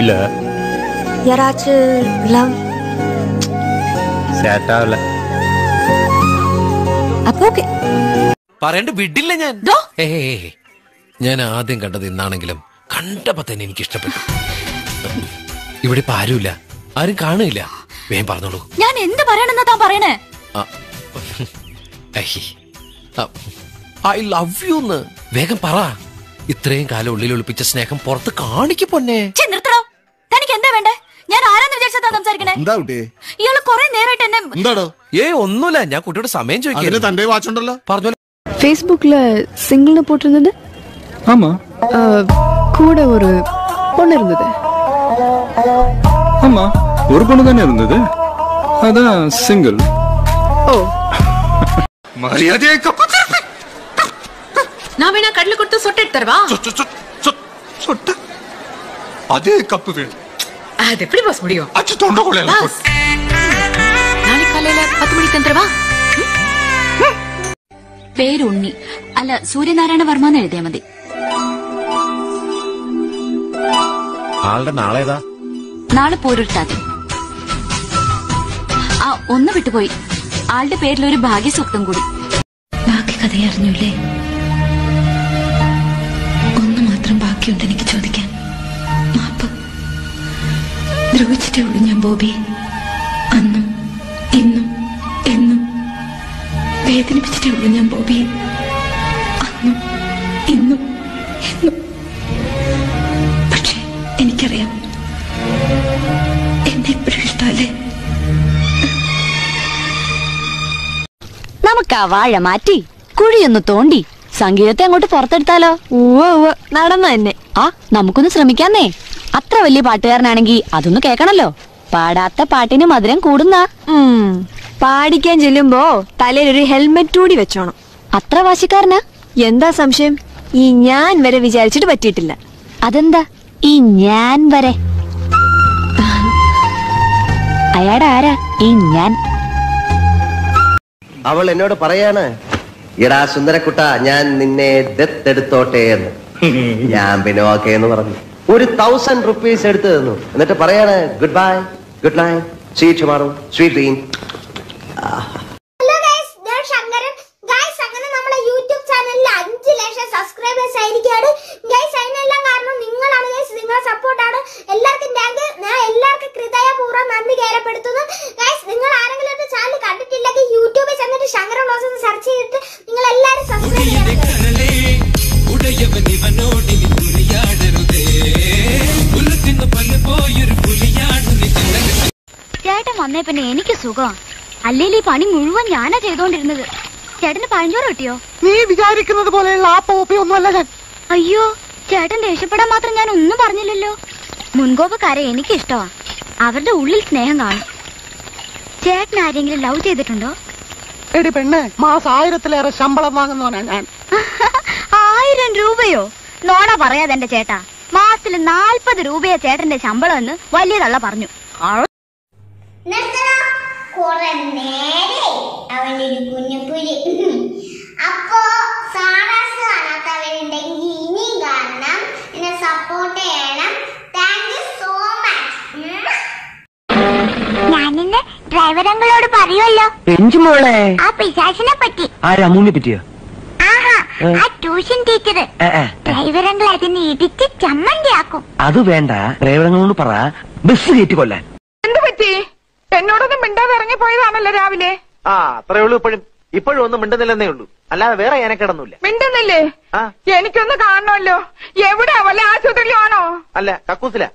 இல்ல யாராச்சும் love chat ஆகல அப்போ ஓகே പറയണ്ട വിടില്ല ഞാൻ ദോ. ഏയ് ഞാൻ ആദ്യം കണ്ടത് ഇന്നാണെങ്കിലും കണ്ടപ്പോ തന്നെ എനിക്ക് ഇഷ്ടപ്പെട്ടു ഇവിടെ ഇപ്പൊ ആരുമില്ല ആരും കാണില്ല വേഗം പറഞ്ഞോളൂ ഞാൻ എന്ത് പറയണെന്നാ താൻ പറയണേ ഐ ലവ് യു എന്ന് വേഗം പറ ഇത്രയും കാലം ഉള്ളിൽ ഒളിപ്പിച്ച സ്നേഹം പുറത്ത് കാണിക്ക് പൊന്നെ ചെ നിർത്തണോ തനിക്ക് എന്താ വേണ്ടേ ഞാൻ ആരാന്ന് വിചാരിച്ചാ സംസാരിക്കണേ എന്താ കുട്ടിയെ ഇയാള് കൊറേ നേരമായിട്ട് എന്നെ എന്താടോ ഏ ഒന്നുമില്ല ഞാൻ കുട്ടിയോട് സമയം അതിന് ചോദിക്കില്ല തന്റെ വാച്ചുണ്ടല്ലോ പറഞ്ഞോളൂ ஃபேஸ்புக்ல சிங்கிள்னு போட்டிருந்தது ஆமா ஆ, கூட ஒரு பொண்ணு இருந்தது ஆமா ஒரு பொண்ணு தானே இருந்தது அதான் சிங்கிள் ஓ മര്യാദയെ കപ്പ് തിരുപ്പി. நான் வேணா கடலை கொடுத்து சொட்டு எடுத்துறவா ചൊ- ചൊ- அது எப்படி பாஸ் முடியும் അച്ഛ തൊണ്ട കൊള്ളയല്ല பாஸ் நாளைக்கு காலையில பத்து மணிக்கு தந்துருவா പേരുണ്ണി അല്ല സൂര്യനാരായണ വർമ്മ എന്ന് എഴുതിയാ മതി ആളുടെ നാളെ ഏതാ നാളെ പോരുട്ടാതി ആ ഒന്ന് വിട്ടുപോയി ആളുടെ പേരിൽ ഒരു ഭാഗ്യസൂക്തം കൂടി ബാക്കി കഥ അറിഞ്ഞൂലേ ഒന്ന് മാത്രം ബാക്കിയുണ്ട് എനിക്ക് ചോദിക്കാൻ ദ്രോഹിച്ചിട്ടേ ഉള്ളൂ ഞാൻ ബോബി. അന്നും ഇന്നും എന്നും വേദനിപ്പിച്ചിട്ടേ ഉള്ളൂ ഞാൻ ബോബി. അന്നും ഇന്നും എന്നും. പക്ഷെ എനിക്കറിയാം. എന്നെ എപ്പോഴും ഇഷ്ടമല്ലേ? നമുക്ക് ആ വാഴ മാറ്റി കുഴിയൊന്ന് തോണ്ടി സംഗീതത്തെ അങ്ങോട്ട് പുറത്തെടുത്താലോ? നടന്നു തന്നെ. ആ നമുക്കൊന്ന് ശ്രമിക്കാന്നേ. അത്ര വലിയ പാട്ടുകാരനാണെങ്കി അതൊന്ന് കേക്കണല്ലോ. പാടാത്ത പാട്ടിന് മധുരം കൂടുന്ന. പാടിക്കാൻ ചെല്ലുമ്പോ തലയിൽ ഒരു ഹെൽമെറ്റ് കൂടി വെച്ചോണം. അത്ര വാശിക്കാരനാ? എന്താ സംശയം? ഈ ഞാൻ വരെ വിചാരിച്ചിട്ട് പറ്റിയിട്ടില്ല. അതെന്താ? ഈ ഞാൻ വരെ. അയാടെ ആരാ? ഈ ഞാൻ. അവൾ എന്നോട് പറയാണ് എടാ സുന്ദരക്കുട്ട ഞാൻ നിന്നെ ദത്തെടുത്തോട്ടെ എന്ന്. ഞാൻ പിന്നെ ഓക്കെ എന്ന് പറഞ്ഞു. ഒരു തൗസൻഡ് റുപ്പീസ് എടുത്ത് തന്നു. എന്നിട്ട് പറയാണ് good bye good night sweet tomorrow sweet dream hello ചെയ്തിട്ട് ഞാൻ എല്ലാവരും സബ്സ്ക്രൈബ് അങ്ങനെ ചേട്ടൻ വന്നേ പിന്നെ എനിക്ക് സുഖം. അല്ലെങ്കിൽ ഈ പണി മുഴുവൻ ഞാനാ ചെയ്തോണ്ടിരുന്നത്. ചേട്ടന് പഴഞ്ചോറ് കിട്ടിയോ? നീ വിചാരിക്കുന്നത് പോലെയുള്ള ആ പോപ്പി ഒന്നുമല്ല ഞാൻ. അയ്യോ ചേട്ടൻ ദേഷ്യപ്പെടാൻ മാത്രം ഞാൻ ഒന്നും പറഞ്ഞില്ലല്ലോ. മുൻകോപക്കാരെ എനിക്ക് ഇഷ്ടമാ അവരുടെ ഉള്ളിൽ സ്നേഹം കാണും. ചേട്ടൻ ആരെങ്കിലും ലവ് ചെയ്തിട്ടുണ്ടോ? എടി പെണ്ണ് മാസം ആയിരത്തിലേറെ ശമ്പളം വാങ്ങുന്നവനാ ഞാൻ. ആയിരം രൂപയോ? നോണ പറയാതെ എന്റെ ചേട്ടാ. മാസത്തിൽ നാൽപ്പത് രൂപയാ ചേട്ടന്റെ ശമ്പളം എന്ന് വലിയ തള്ള പറഞ്ഞു. ഡ്രൈവറങ്ങളോട് പറയുമല്ലോ. പെഞ്ചുമോളെ ആ പിശാചിനെ പറ്റി. ആരാ അമ്മൂമ്മയെ പറ്റിയോ? ആഹാ ആ ട്യൂഷൻ ടീച്ചർ. ഡ്രൈവറങ്ങൾ അതിനെ ഇടിച്ച് ചമ്മന്തിയാക്കും. അത് വേണ്ട. ഡ്രൈവറങ്ങളോട് പറ. ബസ് കയറ്റി കൊല്ലാൻ. എന്ത് പറ്റി? എന്നോടൊന്നും മിണ്ടാതെ ഇറങ്ങി ഇറങ്ങിപ്പോയതാണല്ലോ രാവിലെ. ആ അത്രേ ഉള്ളൂ ഇപ്പോഴും. ഇപ്പോഴും ഒന്നും മിണ്ടുന്നില്ലെന്നേ ഉള്ളൂ. അല്ലാതെ വേറെ ഞാനക്കിടന്നില്ല മിണ്ടുന്നില്ലേ? ആ. എനിക്കൊന്ന് കാണണമല്ലോ. എവിടെ വല്ല ആശുപത്രിയിലാണോ അല്ല കക്കൂസില.